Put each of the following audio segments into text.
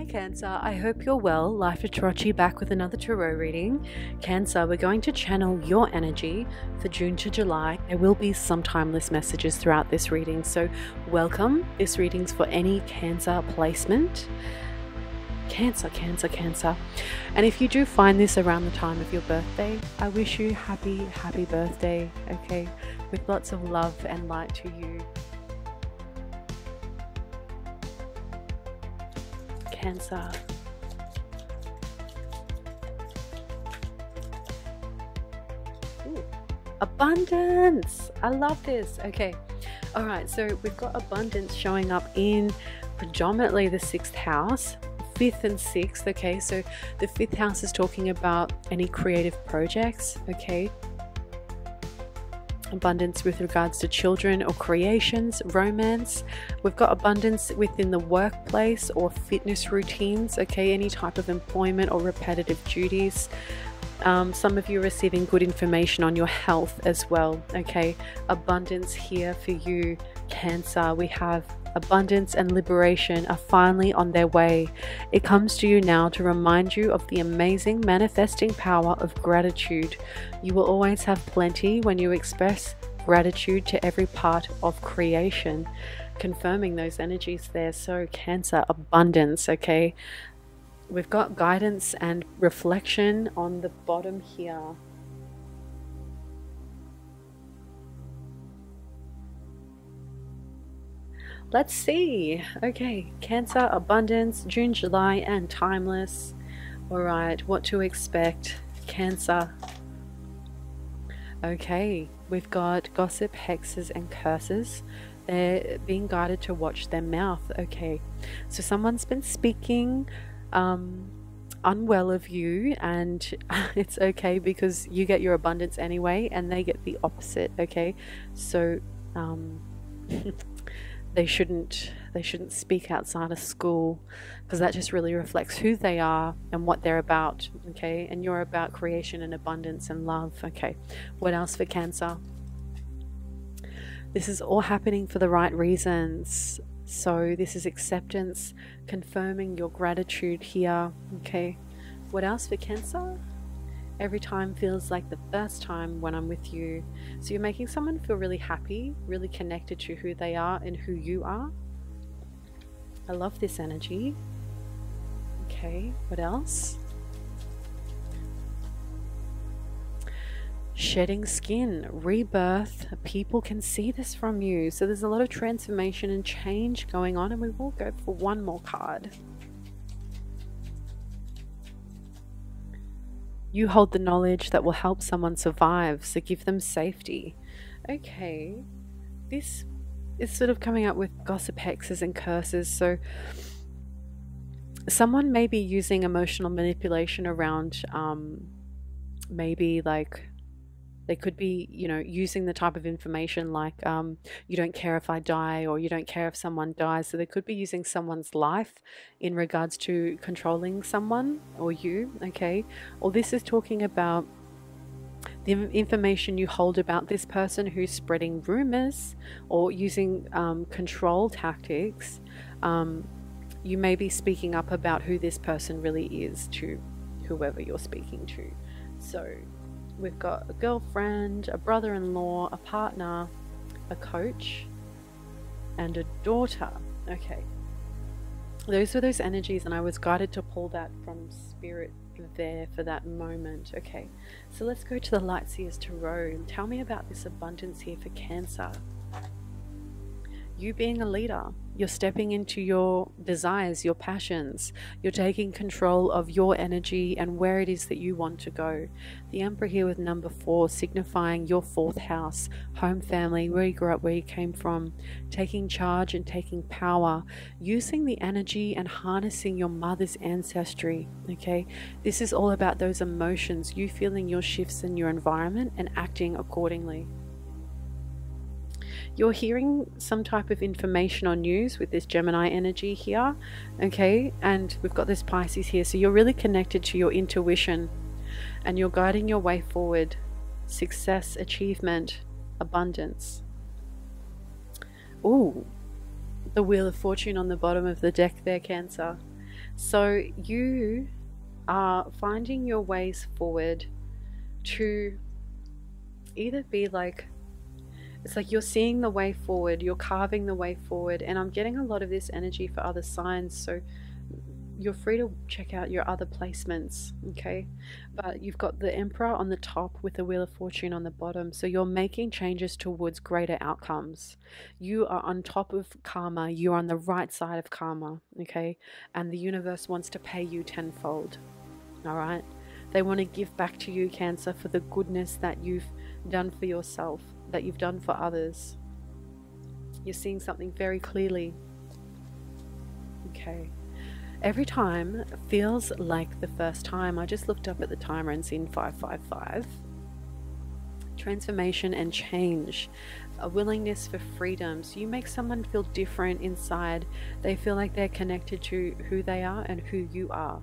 Hi Cancer, I hope you're well. Life of Tarocchi back with another tarot reading. Cancer, we're going to channel your energy for June to July. There will be some timeless messages throughout this reading, so welcome. This reading's for any Cancer placement. Cancer, Cancer, Cancer. And if you do find this around the time of your birthday, I wish you happy, happy birthday, okay? With lots of love and light to you. Cancer. Ooh, abundance! I love this. Okay, all right, so we've got abundance showing up in predominantly the sixth house, fifth and sixth. Okay, so the fifth house is talking about any creative projects. Okay, abundance with regards to children or creations, romance. We've got abundance within the workplace or fitness routines, okay, any type of employment or repetitive duties. Um, some of you receiving good information on your health as well, okay. Abundance here for you, Cancer. We have abundance and liberation are finally on their way. It comes to you now to remind you of the amazing manifesting power of gratitude. You will always have plenty when you express gratitude to every part of creation. Confirming those energies there. So, Cancer, abundance, okay? We've got guidance and reflection on the bottom here. Let's see. Okay, Cancer, Abundance, June, July, and Timeless. All right, what to expect? Cancer. Okay, we've got gossip, hexes, and curses. They're being guided to watch their mouth. Okay, so someone's been speaking um, unwell of you, and it's okay because you get your abundance anyway, and they get the opposite. Okay, so um, they shouldn't they shouldn't speak outside of school because that just really reflects who they are and what they're about okay? And you're about creation and abundance and love okay? What else for cancer? This is all happening for the right reasons. So this is acceptance confirming your gratitude here okay? What else for cancer Every time feels like the first time when I'm with you. So you're making someone feel really happy, really connected to who they are and who you are. I love this energy. Okay, what else? Shedding skin, rebirth. People can see this from you. So there's a lot of transformation and change going on, and we will go for one more card. You hold the knowledge that will help someone survive, so give them safety. Okay, this is sort of coming up with gossip hexes and curses. So, someone may be using emotional manipulation around um, maybe like they could be, you know, using the type of information like um, you don't care if I die or you don't care if someone dies. So they could be using someone's life in regards to controlling someone or you, okay? Or this is talking about the information you hold about this person who's spreading rumors or using um, control tactics. Um, you may be speaking up about who this person really is to whoever you're speaking to. So, We've got a girlfriend, a brother in law, a partner, a coach, and a daughter. Okay. Those are those energies, and I was guided to pull that from spirit there for that moment. Okay, so let's go to the Light Seers Tarot. Tell me about this abundance here for Cancer. You being a leader, you're stepping into your desires, your passions. You're taking control of your energy and where it is that you want to go. The Emperor here with number four, signifying your fourth house, home family, where you grew up, where you came from. Taking charge and taking power, using the energy and harnessing your mother's ancestry. Okay, this is all about those emotions, you feeling your shifts in your environment and acting accordingly you're hearing some type of information on news with this Gemini energy here, okay? And we've got this Pisces here. So you're really connected to your intuition and you're guiding your way forward. Success, achievement, abundance. Ooh, the Wheel of Fortune on the bottom of the deck there, Cancer. So you are finding your ways forward to either be like it's like you're seeing the way forward, you're carving the way forward, and I'm getting a lot of this energy for other signs. So you're free to check out your other placements, okay? But you've got the Emperor on the top with the Wheel of Fortune on the bottom. So you're making changes towards greater outcomes. You are on top of karma, you're on the right side of karma, okay? And the universe wants to pay you tenfold, all right? They want to give back to you, Cancer, for the goodness that you've done for yourself, that you've done for others. You're seeing something very clearly. Okay. Every time feels like the first time. I just looked up at the timer and seen 555. Transformation and change, a willingness for freedom. So you make someone feel different inside. They feel like they're connected to who they are and who you are.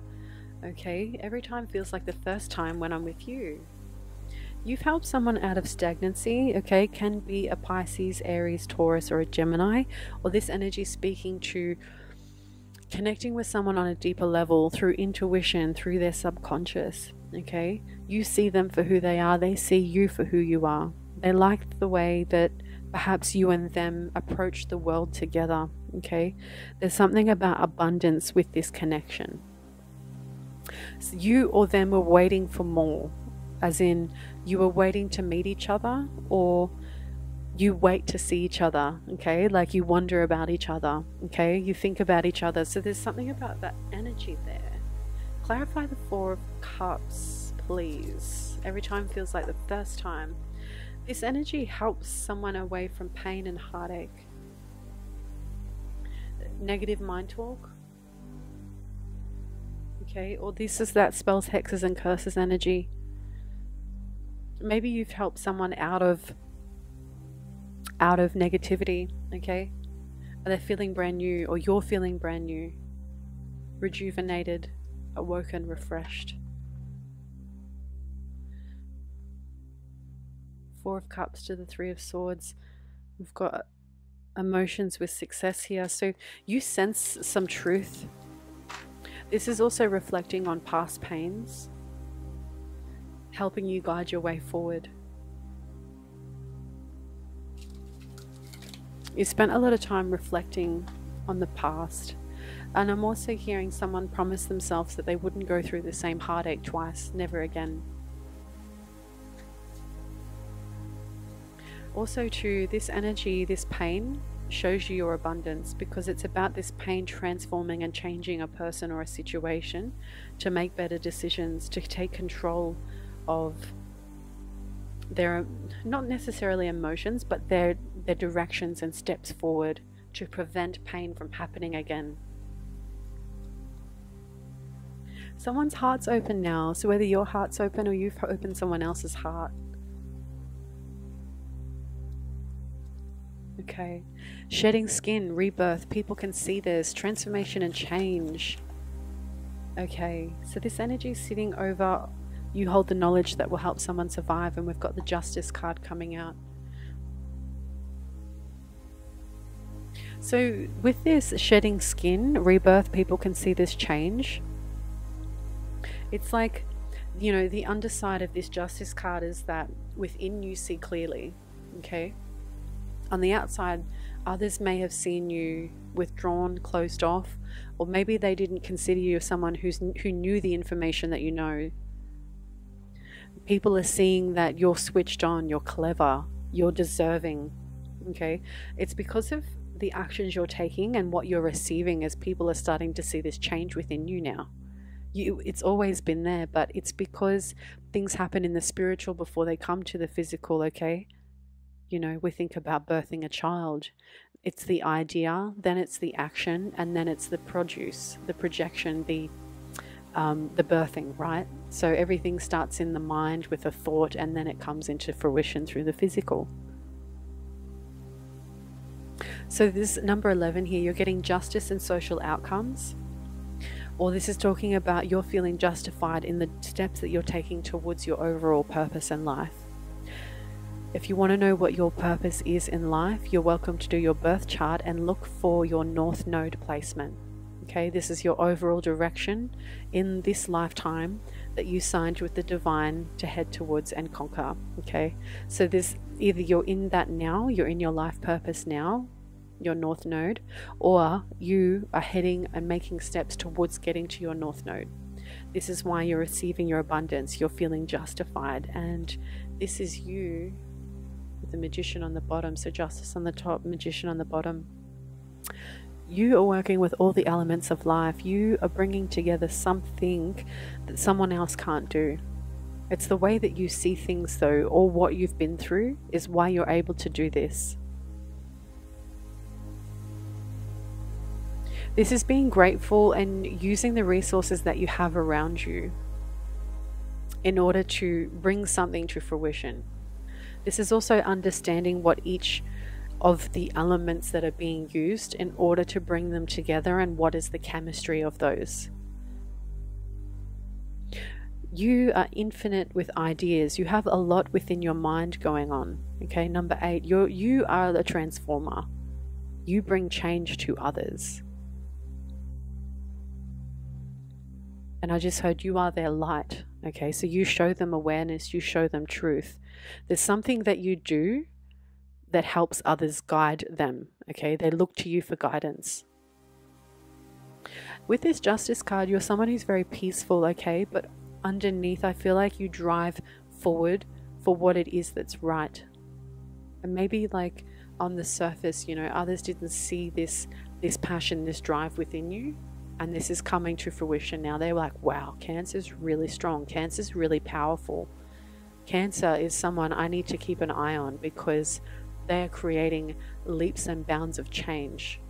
Okay, every time feels like the first time when I'm with you. You've helped someone out of stagnancy, okay, can be a Pisces, Aries, Taurus, or a Gemini, or this energy speaking to connecting with someone on a deeper level through intuition, through their subconscious. Okay, you see them for who they are, they see you for who you are. They like the way that perhaps you and them approach the world together. Okay, there's something about abundance with this connection. So you or them were waiting for more, as in you were waiting to meet each other, or you wait to see each other, okay? Like you wonder about each other, okay? You think about each other. So there's something about that energy there. Clarify the Four of Cups, please. Every time feels like the first time. This energy helps someone away from pain and heartache. Negative mind talk. Okay, or this is that spells, hexes, and curses energy. Maybe you've helped someone out of out of negativity, okay? Are they feeling brand new or you're feeling brand new, rejuvenated, awoken, refreshed? Four of Cups to the Three of Swords. We've got emotions with success here. So you sense some truth. This is also reflecting on past pains, helping you guide your way forward. You spent a lot of time reflecting on the past. And I'm also hearing someone promise themselves that they wouldn't go through the same heartache twice, never again. Also, too, this energy, this pain, shows you your abundance because it's about this pain transforming and changing a person or a situation to make better decisions, to take control of their not necessarily emotions, but their their directions and steps forward to prevent pain from happening again. Someone's heart's open now, so whether your heart's open or you've opened someone else's heart. Okay. Shedding skin, rebirth. People can see this. Transformation and change. Okay. So this energy is sitting over you hold the knowledge that will help someone survive, and we've got the justice card coming out. So, with this shedding skin, rebirth, people can see this change. It's like, you know, the underside of this justice card is that within you see clearly, okay? On the outside, others may have seen you withdrawn, closed off, or maybe they didn't consider you as someone who's, who knew the information that you know people are seeing that you're switched on, you're clever, you're deserving. Okay? It's because of the actions you're taking and what you're receiving as people are starting to see this change within you now. You, it's always been there, but it's because things happen in the spiritual before they come to the physical, okay? You know, we think about birthing a child. It's the idea, then it's the action, and then it's the produce, the projection, the um, the birthing, right? So everything starts in the mind with a thought and then it comes into fruition through the physical. So, this number 11 here, you're getting justice and social outcomes. Or this is talking about you're feeling justified in the steps that you're taking towards your overall purpose in life. If you want to know what your purpose is in life, you're welcome to do your birth chart and look for your North Node placement. Okay, this is your overall direction in this lifetime that you signed with the divine to head towards and conquer. Okay, so this either you're in that now, you're in your life purpose now, your north node, or you are heading and making steps towards getting to your north node. This is why you're receiving your abundance, you're feeling justified, and this is you with the magician on the bottom. So, justice on the top, magician on the bottom. You are working with all the elements of life. You are bringing together something that someone else can't do. It's the way that you see things, though, or what you've been through, is why you're able to do this. This is being grateful and using the resources that you have around you in order to bring something to fruition. This is also understanding what each of the elements that are being used in order to bring them together and what is the chemistry of those. You are infinite with ideas. You have a lot within your mind going on. Okay, number eight, you you are the transformer. You bring change to others. And I just heard you are their light. Okay, so you show them awareness, you show them truth. There's something that you do that helps others guide them. Okay, they look to you for guidance. With this justice card, you're someone who's very peaceful, okay, but underneath, I feel like you drive forward for what it is that's right. And maybe, like, on the surface, you know, others didn't see this this passion, this drive within you, and this is coming to fruition now. They're like, wow, Cancer's really strong. Cancer's really powerful. Cancer is someone I need to keep an eye on because they are creating leaps and bounds of change.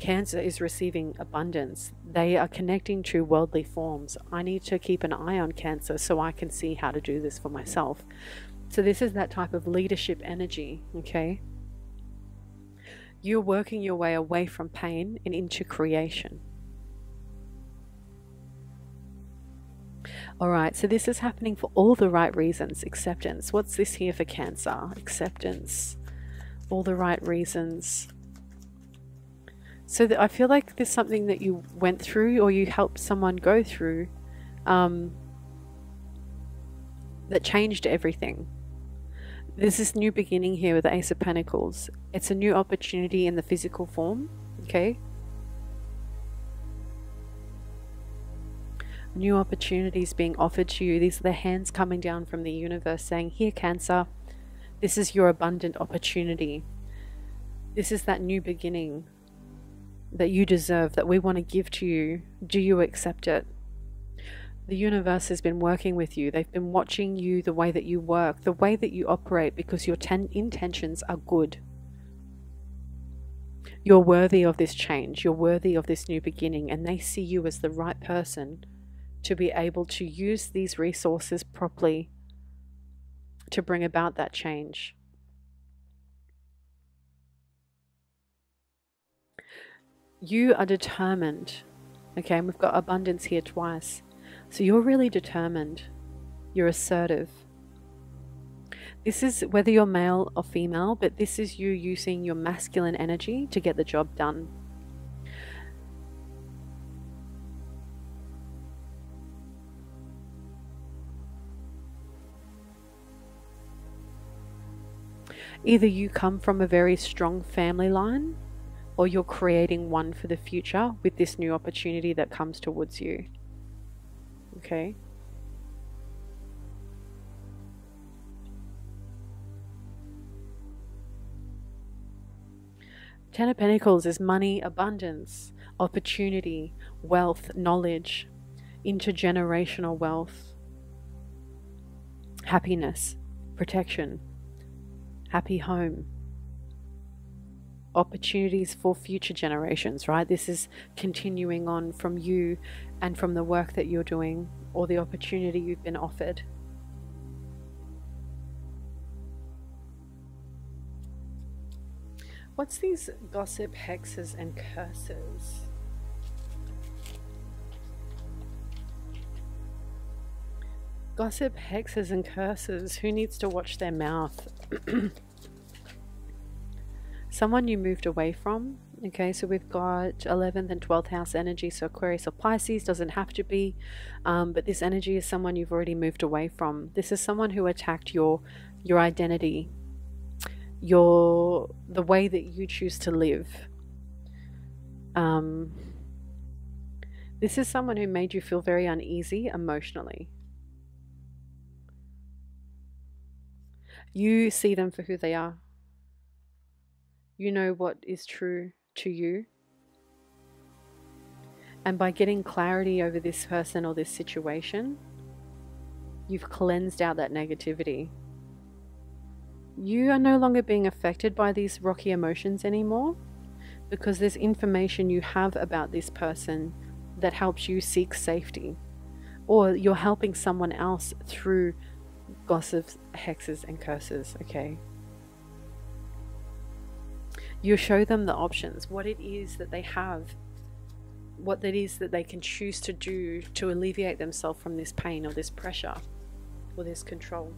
Cancer is receiving abundance. They are connecting to worldly forms. I need to keep an eye on Cancer so I can see how to do this for myself. So, this is that type of leadership energy, okay? You're working your way away from pain and into creation. All right, so this is happening for all the right reasons. Acceptance. What's this here for Cancer? Acceptance. All the right reasons. So I feel like there's something that you went through or you helped someone go through um, that changed everything. There's this new beginning here with the Ace of Pentacles. It's a new opportunity in the physical form, okay? new opportunities being offered to you. These are the hands coming down from the universe saying, Here, Cancer, this is your abundant opportunity. This is that new beginning that you deserve, that we want to give to you. Do you accept it? The universe has been working with you. They've been watching you, the way that you work, the way that you operate, because your ten- intentions are good. You're worthy of this change. You're worthy of this new beginning, and they see you as the right person to be able to use these resources properly to bring about that change. You are determined. Okay, and we've got abundance here twice. So you're really determined. You're assertive. This is whether you're male or female, but this is you using your masculine energy to get the job done. Either you come from a very strong family line or you're creating one for the future with this new opportunity that comes towards you. Okay? Ten of Pentacles is money, abundance, opportunity, wealth, knowledge, intergenerational wealth, happiness, protection happy home, opportunities for future generations, right? This is continuing on from you and from the work that you're doing or the opportunity you've been offered. What's these gossip, hexes, and curses? Gossip, hexes, and curses. Who needs to watch their mouth? Someone you moved away from, Okay, so we've got 11th and 12th house energy. So Aquarius or Pisces doesn't have to be, um, but this energy is someone you've already moved away from. This is someone who attacked your your identity, your the way that you choose to live. Um, this is someone who made you feel very uneasy emotionally. You see them for who they are. You know what is true to you. And by getting clarity over this person or this situation, you've cleansed out that negativity. You are no longer being affected by these rocky emotions anymore because there's information you have about this person that helps you seek safety. Or you're helping someone else through gossips, hexes, and curses, okay? You show them the options, what it is that they have, what it is that they can choose to do to alleviate themselves from this pain or this pressure or this control.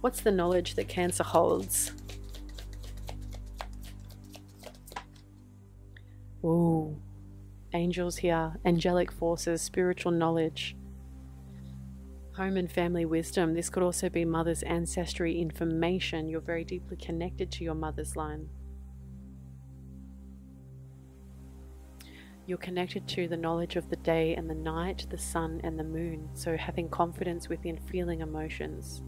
What's the knowledge that Cancer holds? Ooh, angels here, angelic forces, spiritual knowledge, home and family wisdom. This could also be mother's ancestry information. You're very deeply connected to your mother's line. You're connected to the knowledge of the day and the night, the sun and the moon. So, having confidence within feeling emotions.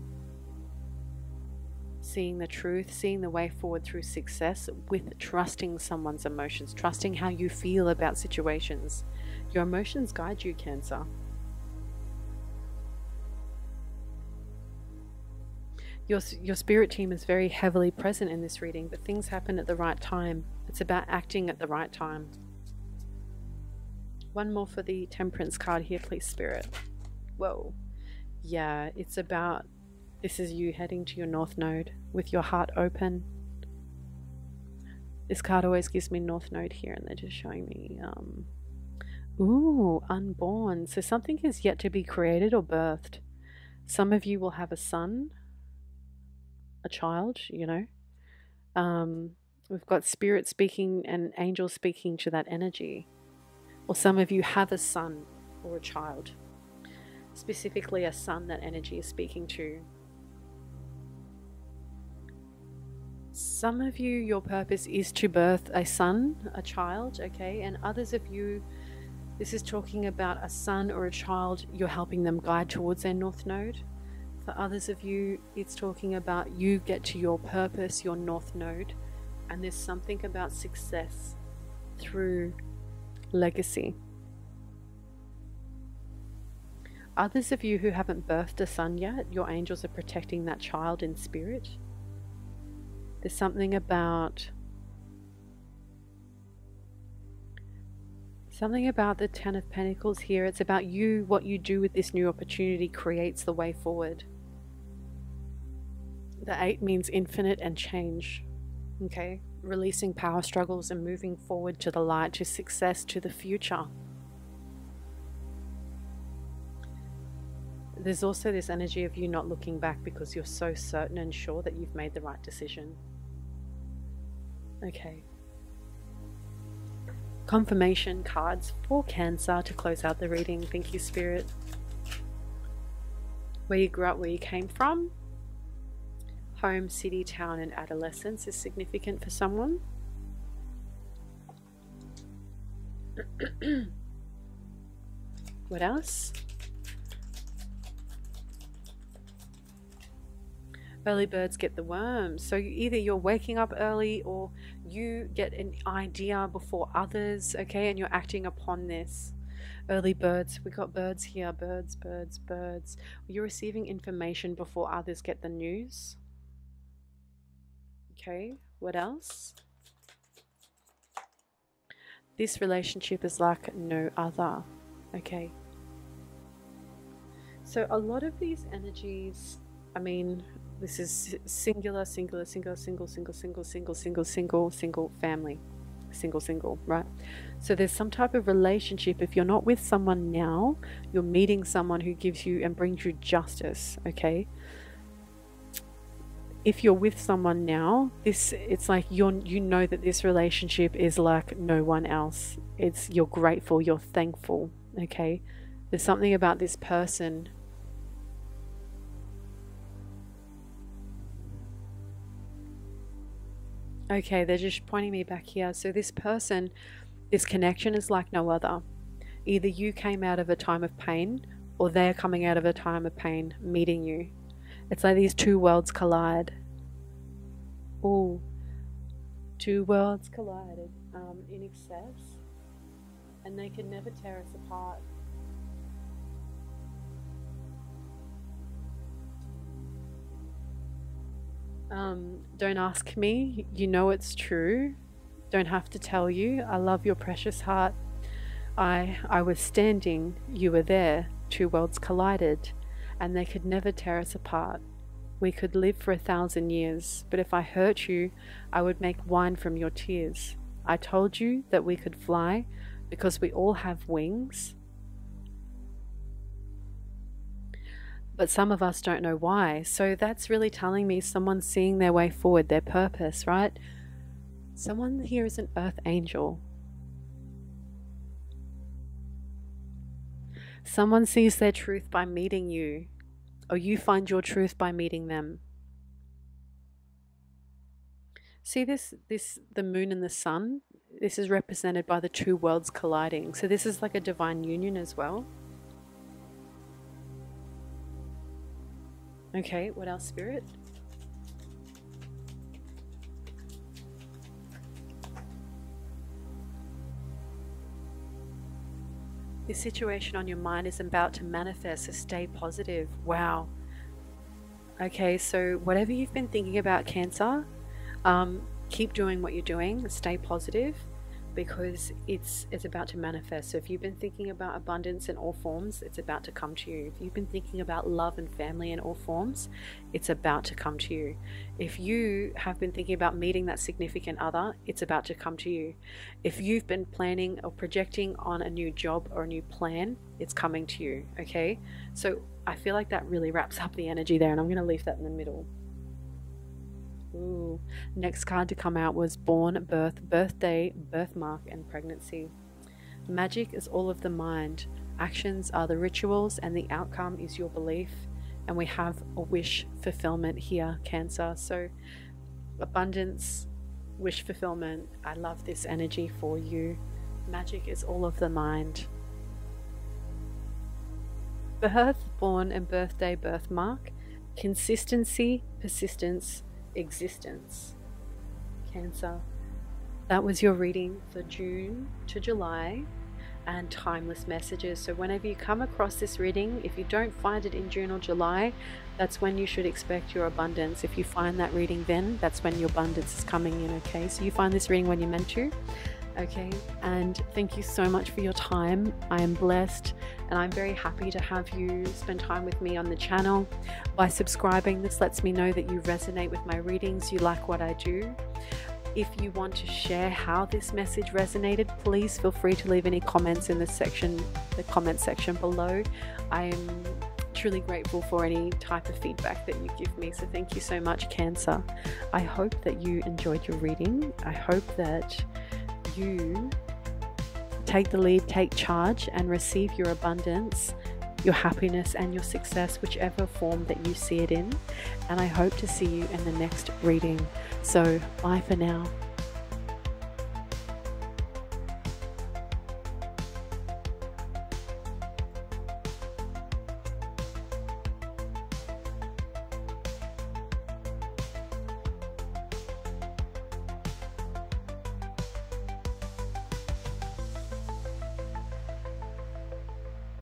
Seeing the truth, seeing the way forward through success with trusting someone's emotions, trusting how you feel about situations. Your emotions guide you, Cancer. Your, your spirit team is very heavily present in this reading, but things happen at the right time. It's about acting at the right time. One more for the temperance card here, please, Spirit. Whoa. Yeah, it's about this is you heading to your north node with your heart open. This card always gives me north node here, and they're just showing me, um, ooh, unborn. So something is yet to be created or birthed. Some of you will have a son, a child, you know. Um, we've got spirit speaking and angel speaking to that energy. Or some of you have a son or a child, specifically a son that energy is speaking to. Some of you, your purpose is to birth a son, a child, okay, and others of you, this is talking about a son or a child you're helping them guide towards their north node. For others of you, it's talking about you get to your purpose, your north node, and there's something about success through legacy. Others of you who haven't birthed a son yet, your angels are protecting that child in spirit. There's something about something about the 10 of pentacles here. It's about you, what you do with this new opportunity creates the way forward. The 8 means infinite and change. Okay? releasing power struggles and moving forward to the light, to success, to the future. There's also this energy of you not looking back because you're so certain and sure that you've made the right decision. Okay. Confirmation cards for Cancer to close out the reading. Thank you, Spirit. Where you grew up, where you came from, home, city, town, and adolescence is significant for someone. what else? Early birds get the worms. So either you're waking up early or you get an idea before others, okay, and you're acting upon this. Early birds, we got birds here, birds, birds, birds. You're receiving information before others get the news. Okay, what else? This relationship is like no other. Okay. So a lot of these energies, I mean, this is singular, singular, single, single, single, single, single, single, single, single family. Single, single, right? So there's some type of relationship. If you're not with someone now, you're meeting someone who gives you and brings you justice, okay? If you're with someone now, this it's like you're you know that this relationship is like no one else. It's you're grateful, you're thankful, okay? There's something about this person Okay, they're just pointing me back here. So this person, this connection is like no other. Either you came out of a time of pain or they're coming out of a time of pain meeting you. It's like these two worlds collide. Oh, two worlds collided um, in excess, and they can never tear us apart. Um, don't ask me, you know it's true. Don't have to tell you. I love your precious heart. I I was standing, you were there. Two worlds collided, and they could never tear us apart. We could live for a thousand years, but if I hurt you, I would make wine from your tears. I told you that we could fly because we all have wings. But some of us don't know why. So that's really telling me someone's seeing their way forward, their purpose, right? Someone here is an earth angel. Someone sees their truth by meeting you, or you find your truth by meeting them. See this this the moon and the sun? This is represented by the two worlds colliding. So this is like a divine union as well. Okay, what else, spirit? This situation on your mind is about to manifest, so stay positive. Wow. Okay, so whatever you've been thinking about Cancer, um, keep doing what you're doing, stay positive because it's it's about to manifest. So if you've been thinking about abundance in all forms, it's about to come to you. If you've been thinking about love and family in all forms, it's about to come to you. If you have been thinking about meeting that significant other, it's about to come to you. If you've been planning or projecting on a new job or a new plan, it's coming to you, okay? So I feel like that really wraps up the energy there and I'm going to leave that in the middle. Ooh. Next card to come out was born, birth, birthday, birthmark, and pregnancy. Magic is all of the mind. Actions are the rituals, and the outcome is your belief. And we have a wish fulfillment here, Cancer. So, abundance, wish fulfillment. I love this energy for you. Magic is all of the mind. Birth, born, and birthday, birthmark. Consistency, persistence, existence. Cancer. That was your reading for June to July and timeless messages. So, whenever you come across this reading, if you don't find it in June or July, that's when you should expect your abundance. If you find that reading then, that's when your abundance is coming in, okay? So, you find this reading when you're meant to. Okay, and thank you so much for your time. I am blessed and I'm very happy to have you spend time with me on the channel. By subscribing, this lets me know that you resonate with my readings, you like what I do. If you want to share how this message resonated, please feel free to leave any comments in the section, the comment section below. I am truly grateful for any type of feedback that you give me. So thank you so much, Cancer. I hope that you enjoyed your reading. I hope that you take the lead, take charge, and receive your abundance, your happiness, and your success, whichever form that you see it in. And I hope to see you in the next reading. So, bye for now.